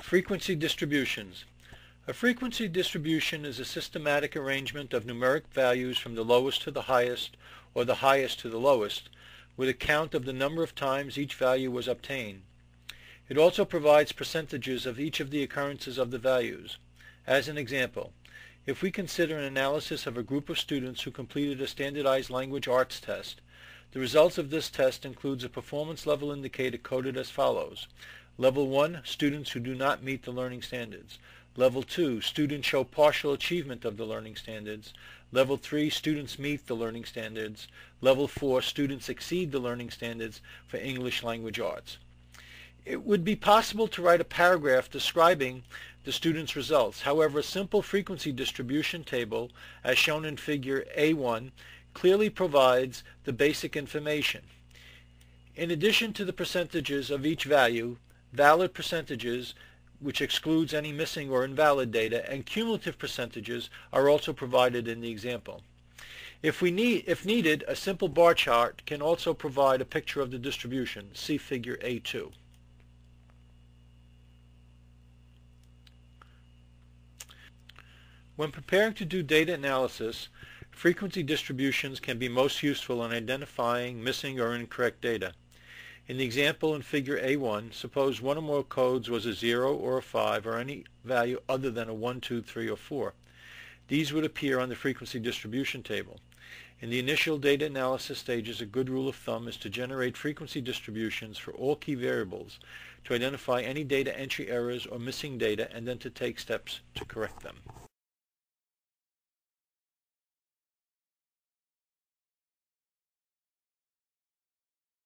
Frequency distributions. A frequency distribution is a systematic arrangement of numeric values from the lowest to the highest or the highest to the lowest with a count of the number of times each value was obtained. It also provides percentages of each of the occurrences of the values. As an example, if we consider an analysis of a group of students who completed a standardized language arts test, the results of this test includes a performance level indicator coded as follows. Level 1, students who do not meet the learning standards. Level 2, students show partial achievement of the learning standards. Level 3, students meet the learning standards. Level 4, students exceed the learning standards for English language arts. It would be possible to write a paragraph describing the student's results. However, a simple frequency distribution table, as shown in figure A1, clearly provides the basic information. In addition to the percentages of each value, valid percentages, which excludes any missing or invalid data, and cumulative percentages are also provided in the example. If, we need, if needed, a simple bar chart can also provide a picture of the distribution. See figure A2. When preparing to do data analysis, frequency distributions can be most useful in identifying missing or incorrect data. In the example in figure A1, suppose one or more codes was a 0 or a 5 or any value other than a 1, 2, 3, or 4. These would appear on the frequency distribution table. In the initial data analysis stages, a good rule of thumb is to generate frequency distributions for all key variables to identify any data entry errors or missing data and then to take steps to correct them.